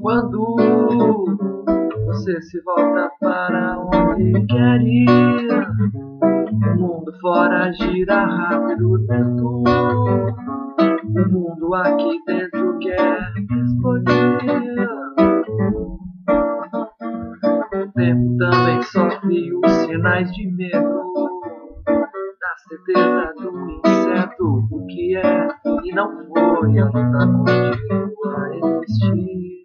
Quando você se volta para onde quer ir, o mundo fora gira rápido dentro. O mundo aqui dentro quer explodir. O tempo também sofre os sinais de medo. Da certeza do inseto, o que é e não foi, a luta continua a existir.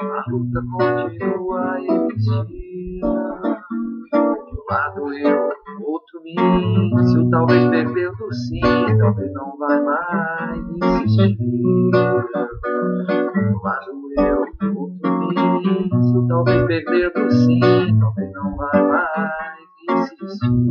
A luta continua a existir. De um lado eu, outro mim. Se eu talvez perdendo sim, talvez não vai mais existir. De um lado eu, outro mim. Se eu talvez perdendo sim, talvez não vai mais existir.